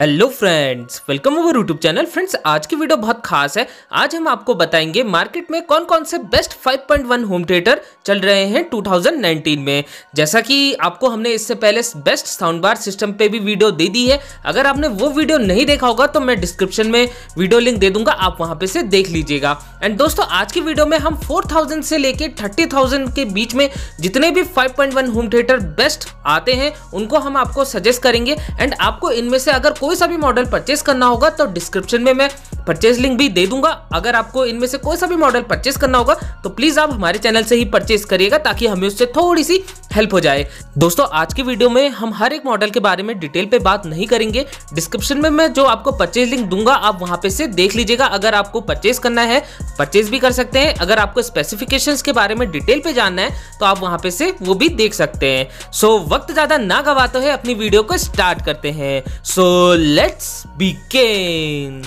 Hello friends welcome over YouTube channel friends आज की video बहुत खास है। आज हम आपको बताएँगे मार्केट में कौन कौन से बेस्ट 5.1 होम थिएटर चल रहे हैं 2019 में। जैसा कि आपको हमने इससे पहले बेस्ट साउंड बार सिस्टम पे भी वीडियो दे दी है। अगर आपने वो वीडियो नहीं देखा होगा तो मैं डिस्क्रिप्शन में वीडियो लिंक दे दूँगा। आप वहाँ पे से देख लीजिएगा। एंड दोस्तों, आज की वीडियो में हम फोर से लेके थर्टी के बीच में जितने भी फाइव होम थिएटर बेस्ट आते हैं, उनको हम आपको सजेस्ट करेंगे। एंड आपको इनमें से अगर कोई सा भी मॉडल परचेस करना होगा तो डिस्क्रिप्शन में मैं परचेज लिंक भी दे दूँगा। अगर आपको इनमें से कोई सा भी मॉडल परचेस करना होगा तो प्लीज़ आप हमारे चैनल से ही परचेस करिएगा, ताकि हमें उससे थोड़ी सी हेल्प हो जाए। दोस्तों, आज की वीडियो में हम हर एक मॉडल के बारे में डिटेल पे बात नहीं करेंगे। डिस्क्रिप्शन में मैं जो आपको परचेज लिंक दूँगा, आप वहाँ पे से देख लीजिएगा। अगर आपको परचेज करना है परचेज भी कर सकते हैं। अगर आपको स्पेसिफिकेशंस के बारे में डिटेल पे जानना है तो आप वहाँ पे से वो भी देख सकते हैं। सो वक्त ज़्यादा ना गवाते हुए अपनी वीडियो को स्टार्ट करते हैं। सो लेट्स बिगिन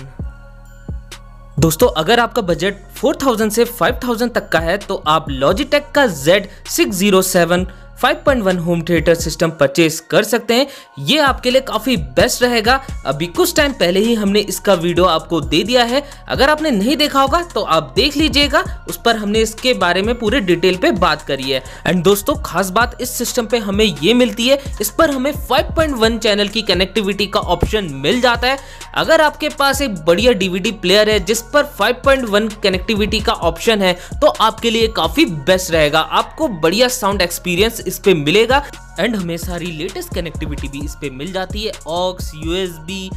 दोस्तों, अगर आपका बजट 4000 से 5000 तक का है तो आप लॉजिटेक का Z607 5.1 home theatre system purchase कर सकते हैं। ये आपके लिए काफ़ी बेस्ट रहेगा। अभी कुछ टाइम पहले ही हमने इसका वीडियो आपको दे दिया है। अगर आपने नहीं देखा होगा तो आप देख लीजिएगा। उस पर हमने इसके बारे में पूरे डिटेल पे बात करी है। एंड दोस्तों, खास बात इस सिस्टम पे हमें ये मिलती है। इस पर हमें 5.1 चैनल की कनेक्टिविटी का ऑप्शन मिल जाता है। अगर आपके पास एक बढ़िया डीवीडी प्लेयर है, जिस पर 5.1 कनेक्टिविटी का ऑप्शन है तो आपके लिए काफ़ी बेस्ट रहेगा। आपको बढ़िया साउंड एक्सपीरियंस इस पे मिलेगा एंड हमें सारी लेटेस्ट कनेक्टिविटी भी इस पे मिल जाती है ऑक्स यूएसबी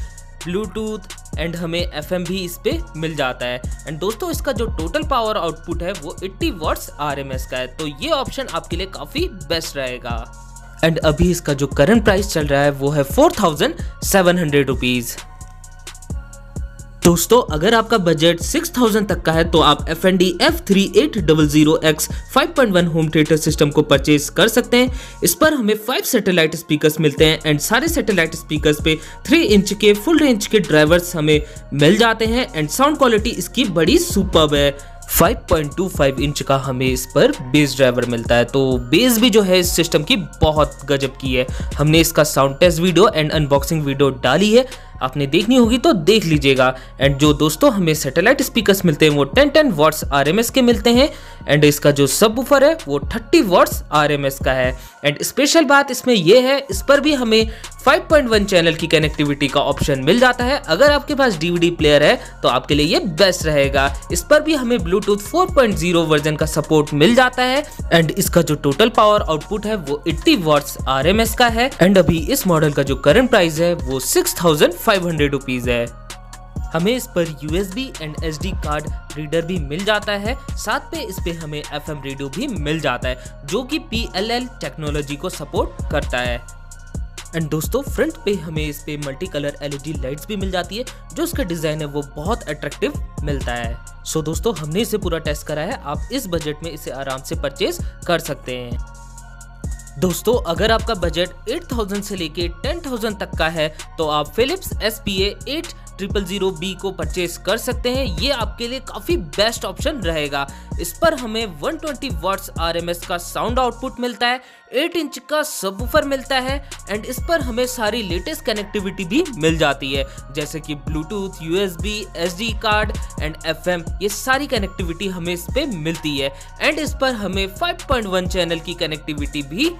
ब्लूटूथ एंड हमें एफएम भी इस पे मिल जाता है। एंड दोस्तों, इसका जो टोटल पावर आउटपुट है, वो 80 वॉट्स आर का है। तो ये ऑप्शन आपके लिए काफ़ी बेस्ट रहेगा। एंड अभी इसका जो करंट प्राइस चल रहा है, वो है four thousand seven hundred rupees दोस्तों, अगर आपका बजट 6000 तक का है तो आप F N D F three eight double zero X five point one home theatre system को परचेज कर सकते हैं। इस पर हमें फाइव सैटेलाइट स्पीकर्स मिलते हैं एंड सारे सैटेलाइट स्पीकर्स पे थ्री इंच के फुल रेंज के ड्राइवर्स हमें मिल जाते हैं एंड साउंड क्वालिटी इसकी बड़ी सुपर है। 5.25 इंच का हमें इस पर बेस ड्राइवर मिलता है। तो बेस भी जो है इस सिस्टम की बहुत गजब की है। हमने इसका sound test video and unboxing video डाली है। आपने देखनी होगी तो देख लीजिएगा। एंड जो दोस्तों, हमें सैटेलाइट स्पीकर्स मिलते हैं, वो 10 10 वॉट्स आर के मिलते हैं। एंड इसका जो सब है, वो 30 वॉट्स आर का है। एंड स्पेशल बात इसमें ये है, इस पर भी हमें 5.1 चैनल की कनेक्टिविटी का ऑप्शन मिल जाता है। अगर आपके पास डीवीडी प्लेयर है तो आपके लिए ये बेस्ट रहेगा। इस पर भी हमें ब्लूटूथ 4.0 वर्जन का सपोर्ट मिल जाता है। एंड इसका जो टोटल पावर आउटपुट है, वो 80 वॉट्स आरएमएस का है। एंड अभी इस मॉडल का जो करंट प्राइस है, वो सिक्स फाइव हंड्रेड रुपीज़ है। हमें इस पर USB and SD card reader भी मिल जाता है। साथ पे इस पे हमें एफएम रेडियो भी मिल जाता है जो कि पीएलएल टेक्नोलॉजी को सपोर्ट करता है। एंड दोस्तों फ्रंट पे हमें इस पे मल्टी कलर एलईडी लाइट्स भी मिल जाती है जो इसका डिज़ाइन है वो बहुत अट्रैक्टिव मिलता है। सो so, दोस्तों हमने इसे पूरा टेस्ट करा है आप इस बजट में इसे आराम से परचेज कर सकते हैं। दोस्तों, अगर आपका बजट 8000 से लेके 10000 तक का है तो आप Philips S P eight triple zero B को परचेज कर सकते हैं। ये आपके लिए काफ़ी बेस्ट ऑप्शन रहेगा। इस पर हमें 120 ट्वेंटी वाट्स आर का साउंड आउटपुट मिलता है 8 इंच का सबवूफर मिलता है एंड इस पर हमें सारी लेटेस्ट कनेक्टिविटी भी मिल जाती है, जैसे कि Bluetooth USB SD card and FM ये सारी कनेक्टिविटी हमें इस पे मिलती है एंड इस पर हमें 5.1 चैनल की कनेक्टिविटी भी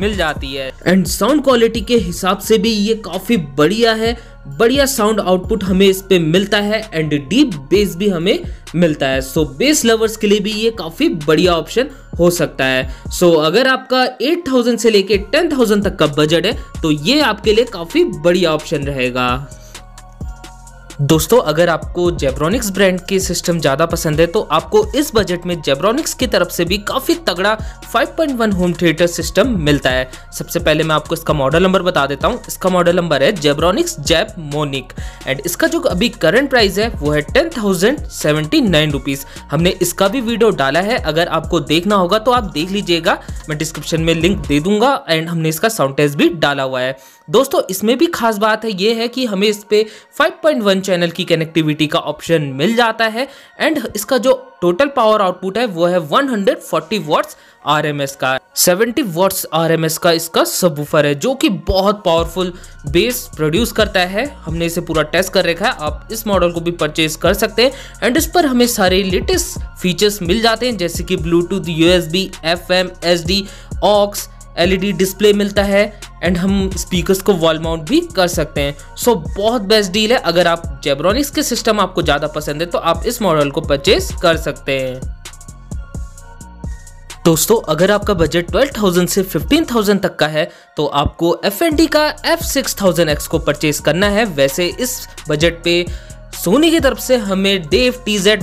मिल जाती है। एंड साउंड क्वालिटी के हिसाब से भी ये काफ़ी बढ़िया है। बढ़िया साउंड आउटपुट हमें इस पे मिलता है एंड डीप बेस भी हमें मिलता है। सो बेस लवर्स के लिए भी ये काफ़ी बढ़िया ऑप्शन हो सकता है। सो अगर आपका 8000 से लेके 10000 तक का बजट है तो ये आपके लिए काफ़ी बढ़िया ऑप्शन रहेगा। दोस्तों, अगर आपको जेब्रॉनिक्स ब्रांड के सिस्टम ज़्यादा पसंद है तो आपको इस बजट में जेब्रॉनिक्स की तरफ़ से भी काफ़ी तगड़ा 5.1 होम थिएटर सिस्टम मिलता है। सबसे पहले मैं आपको इसका मॉडल नंबर बता देता हूँ। इसका मॉडल नंबर है जेब्रॉनिक्स जैब मोनिक एंड इसका जो अभी करंट प्राइस है, वो है ten thousand seventy nine rupees हमने इसका भी वीडियो डाला है, अगर आपको देखना होगा तो आप देख लीजिएगा। मैं डिस्क्रिप्शन में लिंक दे दूँगा एंड हमने इसका साउंड टेस्ट भी डाला हुआ है। दोस्तों, इसमें भी खास बात है, ये है कि हमें इस पे 5.1 चैनल की कनेक्टिविटी का ऑप्शन मिल जाता है। एंड इसका जो टोटल पावर आउटपुट है, वो है 140 वॉट्स आरएमएस का। 70 वॉट्स आरएमएस का इसका सबवूफर है, जो कि बहुत पावरफुल बेस प्रोड्यूस करता है। हमने इसे पूरा टेस्ट कर रखा है, आप इस मॉडल को भी परचेज कर सकते हैं। एंड इस पर हमें सारे लेटेस्ट फीचर्स मिल जाते हैं, जैसे कि Bluetooth USB FM SD aux LED display मिलता है एंड हम स्पीकर्स को वॉल माउंट भी कर सकते हैं। सो so, बहुत बेस्ट डील है। अगर आप जेब्रॉनिक्स के सिस्टम आपको ज़्यादा पसंद है तो आप इस मॉडल को परचेज कर सकते हैं। दोस्तों अगर आपका बजट 12,000 से 15,000 तक का है तो आपको एफ़ का एफ़ सिक्स को परचेज करना है। वैसे इस बजट पे सोनी की तरफ़ से हमें डेव टी जेड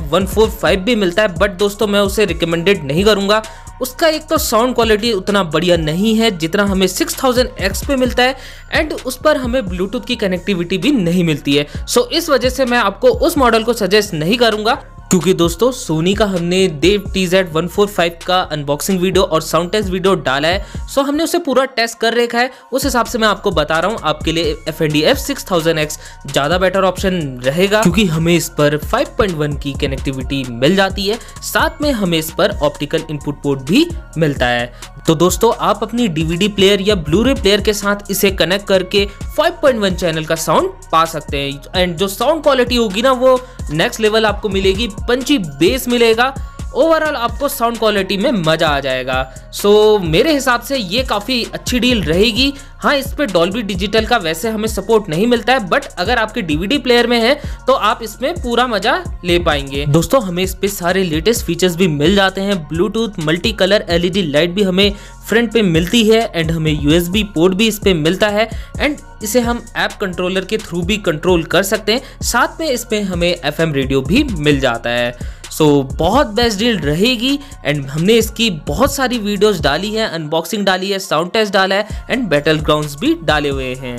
भी मिलता है बट दोस्तों मैं उसे रिकमेंडेड नहीं करूँगा। उसका एक तो साउंड क्वालिटी उतना बढ़िया नहीं है जितना हमें 6000 एक्स पे मिलता है एंड उस पर हमें ब्लूटूथ की कनेक्टिविटी भी नहीं मिलती है। सो इस वजह से मैं आपको उस मॉडल को सजेस्ट नहीं करूँगा। क्योंकि दोस्तों, सोनी का हमने देव T Z one four five का अनबॉक्सिंग वीडियो और साउंड टेस्ट वीडियो डाला है। सो हमने उसे पूरा टेस्ट कर रखा है। उस हिसाब से मैं आपको बता रहा हूँ, आपके लिए F N D F six thousand X ज़्यादा बेटर ऑप्शन रहेगा। क्योंकि हमें इस पर 5.1 की कनेक्टिविटी मिल जाती है। साथ में हमें इस पर ऑप्टिकल इनपुट पोर्ट भी मिलता है। तो दोस्तों, आप अपनी डीवीडी प्लेयर या ब्लूरे प्लेयर के साथ इसे कनेक्ट करके 5.1 चैनल का साउंड पा सकते हैं। एंड जो साउंड क्वालिटी होगी ना, वो नेक्स्ट लेवल आपको मिलेगी। पंची बेस मिलेगा। ओवरऑल आपको साउंड क्वालिटी में मज़ा आ जाएगा। सो मेरे हिसाब से ये काफ़ी अच्छी डील रहेगी। हाँ इस पे डॉल्बी डिजिटल का वैसे हमें सपोर्ट नहीं मिलता है बट अगर आपके डीवीडी प्लेयर में है तो आप इसमें पूरा मज़ा ले पाएँगे। दोस्तों, हमें इस पे सारे लेटेस्ट फीचर्स भी मिल जाते हैं। Bluetooth multi colour LED light भी हमें फ्रंट पे मिलती है एंड हमें यूएसबी पोर्ट भी इस पे मिलता है एंड इसे हम ऐप कंट्रोलर के थ्रू भी कंट्रोल कर सकते हैं। साथ में इस पे हमें एफएम रेडियो भी मिल जाता है। सो so, बहुत बेस्ट डील रहेगी एंड हमने इसकी बहुत सारी वीडियोस डाली है अनबॉक्सिंग डाली है साउंड टेस्ट डाला है एंड बैटल ग्राउंड भी डाले हुए हैं।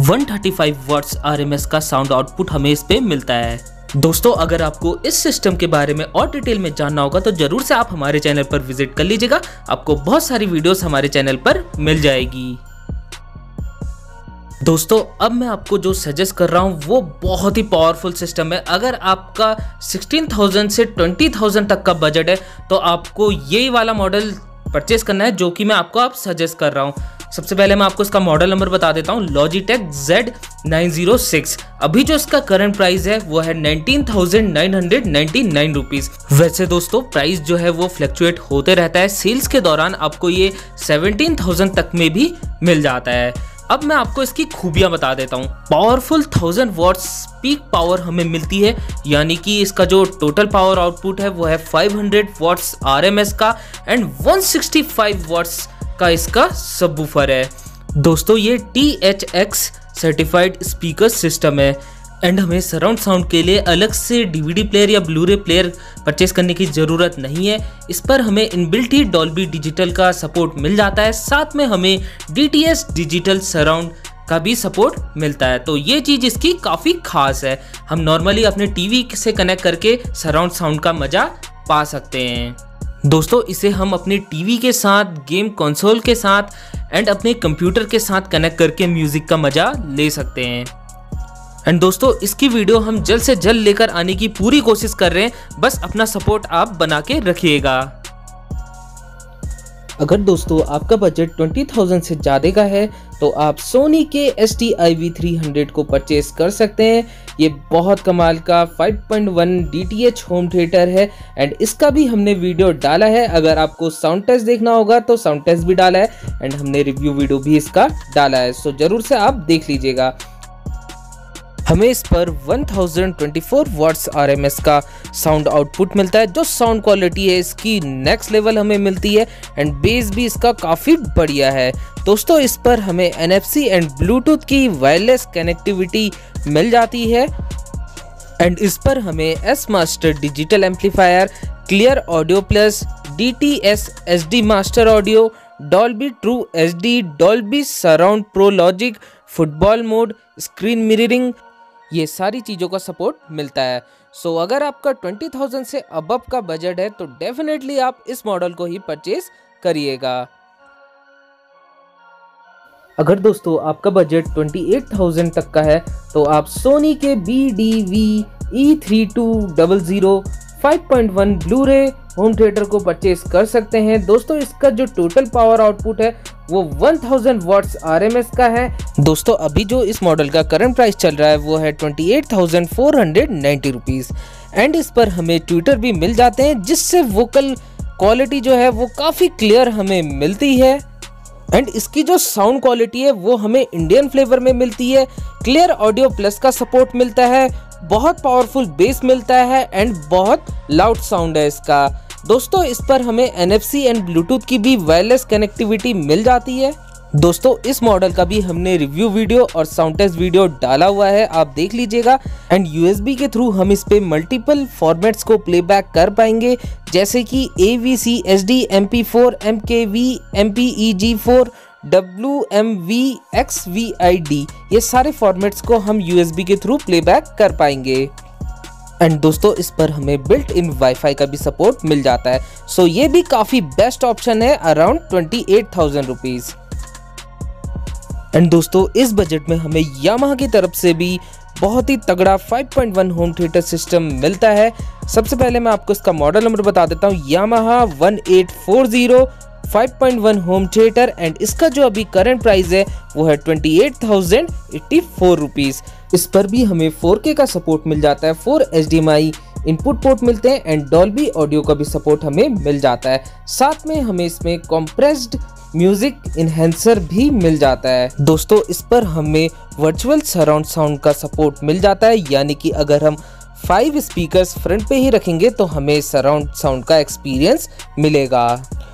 135 वॉट्स आरएमएस का साउंड आउटपुट हमें इस पे मिलता है। दोस्तों अगर आपको इस सिस्टम के बारे में और डिटेल में जानना होगा तो ज़रूर से आप हमारे चैनल पर विज़िट कर लीजिएगा। आपको बहुत सारी वीडियोस हमारे चैनल पर मिल जाएगी। दोस्तों अब मैं आपको जो सजेस्ट कर रहा हूँ वो बहुत ही पावरफुल सिस्टम है। अगर आपका 16,000 से 20,000 तक का बजट है तो आपको यही वाला मॉडल परचेज करना है जो कि मैं आपको आप सजेस्ट कर रहा हूँ। सबसे पहले मैं आपको इसका मॉडल नंबर बता देता हूँ लॉजिटेक Z906 अभी जो इसका करंट प्राइस है वो है nineteen thousand nine hundred ninety nine rupees वैसे दोस्तों प्राइस जो है वो फ्लक्चुएट होते रहता है। सेल्स के दौरान आपको ये सेवनटीन थाउज़ेंड तक में भी मिल जाता है। अब मैं आपको इसकी खूबियाँ बता देता हूँ। Powerful thousand watts peak power हमें मिलती है, यानी कि इसका जो टोटल पावर आउटपुट है, वो है 500 वॉट्स एस का एंड 165 वॉट्स का इसका सबवूफर है। दोस्तों, ये T H X certified speaker system है। एंड हमें सराउंड साउंड के लिए अलग से डीवीडी प्लेयर या ब्लूरे प्लेयर परचेस करने की ज़रूरत नहीं है। इस पर हमें इनबिल्ट ही डॉल्बी डिजिटल का सपोर्ट मिल जाता है। साथ में हमें डीटीएस डिजिटल सराउंड का भी सपोर्ट मिलता है। तो ये चीज़ इसकी काफ़ी खास है। हम नॉर्मली अपने टीवी से कनेक्ट करके सराउंड साउंड का मज़ा पा सकते हैं। दोस्तों, इसे हम अपने टीवी के साथ गेम कंसोल के साथ एंड अपने कंप्यूटर के साथ कनेक्ट करके म्यूज़िक का मज़ा ले सकते हैं। एंड दोस्तों इसकी वीडियो हम जल्द से जल्द लेकर आने की पूरी कोशिश कर रहे हैं। बस अपना सपोर्ट आप बना के रखिएगा। अगर दोस्तों आपका बजट 20,000 से ज़्यादा का है तो आप सोनी के S T I V three hundred को परचेज कर सकते हैं। ये बहुत कमाल का 5.1 DTH होम थिएटर है एंड इसका भी हमने वीडियो डाला है। अगर आपको साउंड टेस्ट देखना होगा तो साउंड टेस्ट भी डाला है एंड हमने रिव्यू वीडियो भी इसका डाला है। सो ज़रूर से आप देख लीजिएगा। हमें इस पर 1024 वॉट्स आरएमएस का साउंड आउटपुट मिलता है, जो साउंड क्वालिटी है, इसकी नेक्स्ट लेवल हमें मिलती है एंड बेस भी इसका काफ़ी बढ़िया है। दोस्तों, इस पर हमें एनएफसी एंड ब्लूटूथ की वायरलेस कनेक्टिविटी मिल जाती है एंड इस पर हमें S master digital amplifier clear audio plus D T S S D master audio Dolby true H D Dolby surround pro logic football mode screen mirroring ये सारी चीज़ों का सपोर्ट मिलता है। सो so, अगर आपका 20,000 से अबव का बजट है तो डेफिनेटली आप इस मॉडल को ही परचेज करिएगा। अगर दोस्तों आपका बजट 28,000 तक का है तो आप सोनी के B D V E three two double zero five point one blu ray home theatre को परचेज कर सकते हैं। दोस्तों, इसका जो टोटल पावर आउटपुट है, वो 1000 थाउज़ेंड वाट्स आर का है। दोस्तों, अभी जो इस मॉडल का करंट प्राइस चल रहा है, वो है twenty eight thousand four hundred ninety rupees and इस पर हमें ट्विटर भी मिल जाते हैं, जिससे वोकल क्वालिटी जो है, वो काफ़ी क्लियर हमें मिलती है। एंड इसकी जो साउंड क्वालिटी है, वो हमें इंडियन फ्लेवर में मिलती है। क्लियर ऑडियो प्लस का सपोर्ट मिलता है। बहुत पावरफुल बेस मिलता है एंड बहुत लाउड साउंड है इसका। दोस्तों, इस पर हमें एनएफसी एंड ब्लूटूथ की भी वायरलेस कनेक्टिविटी मिल जाती है। दोस्तों, इस मॉडल का भी हमने रिव्यू वीडियो और साउंड टेस्ट वीडियो डाला हुआ है, आप देख लीजिएगा। एंड यूएसबी के थ्रू हम इस पे मल्टीपल फॉर्मेट्स को प्लेबैक कर पाएँगे, जैसे कि A V C S D M P four M K V M P E G four W M V X V I D ये सारे फॉर्मेट्स को हम यूएसबी के थ्रू प्लेबैक कर पाएँगे। एंड दोस्तों, इस पर हमें बिल्ट इन वाईफाई का भी सपोर्ट मिल जाता है। सो so, ये भी काफ़ी बेस्ट ऑप्शन है around twenty eight thousand rupees and दोस्तों, इस बजट में हमें यामाहा की तरफ़ से भी बहुत ही तगड़ा 5.1 होम थिएटर सिस्टम मिलता है। सबसे पहले मैं आपको इसका मॉडल नंबर बता देता हूँ। यामाहा 1840 5.1 होम थिएटर एंड इसका जो अभी करंट प्राइस है, वो है twenty eight thousand four rupees इस पर भी हमें 4K का सपोर्ट मिल जाता है फोर एच इनपुट पोर्ट मिलते हैं एंड डॉल्बी ऑडियो का भी सपोर्ट हमें मिल जाता है। साथ में हमें इसमें कॉम्प्रेस्ड म्यूज़िक इन्हेंसर भी मिल जाता है। दोस्तों, इस पर हमें वर्चुअल सराउंड साउंड का सपोर्ट मिल जाता है, यानी कि अगर हम फाइव स्पीकर्स फ्रंट पे ही रखेंगे तो हमें सराउंड साउंड का एक्सपीरियंस मिलेगा।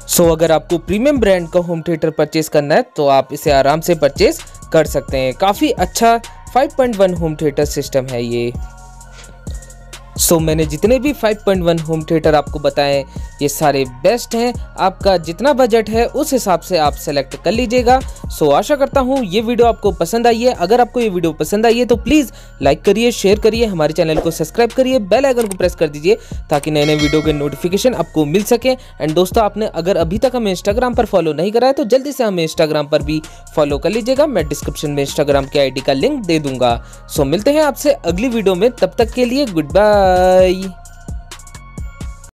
सो so, अगर आपको प्रीमियम ब्रांड का होम थिएटर परचेज करना है तो आप इसे आराम से परचेज कर सकते हैं। काफ़ी अच्छा 5.1 होम थिएटर सिस्टम है ये। सो so, मैंने जितने भी 5.1 होम थिएटर आपको बताएँ ये सारे बेस्ट हैं। आपका जितना बजट है उस हिसाब से आप सेलेक्ट कर लीजिएगा। सो so, आशा करता हूँ ये वीडियो आपको पसंद आई है। अगर आपको ये वीडियो पसंद आई है तो प्लीज़ लाइक करिए शेयर करिए हमारे चैनल को सब्सक्राइब करिए बेल आइकन को प्रेस कर दीजिए ताकि नए नए वीडियो के नोटिफिकेशन आपको मिल सके। एंड दोस्तों आपने अगर अभी तक हमें इंस्टाग्राम पर फॉलो नहीं करा है तो जल्दी से हमें इंस्टाग्राम पर भी फॉलो कर लीजिएगा। मैं डिस्क्रिप्शन में इंस्टाग्राम के आईडी का लिंक दे दूँगा। सो मिलते हैं आपसे अगली वीडियो में। तब तक के लिए गुड बाय Bye.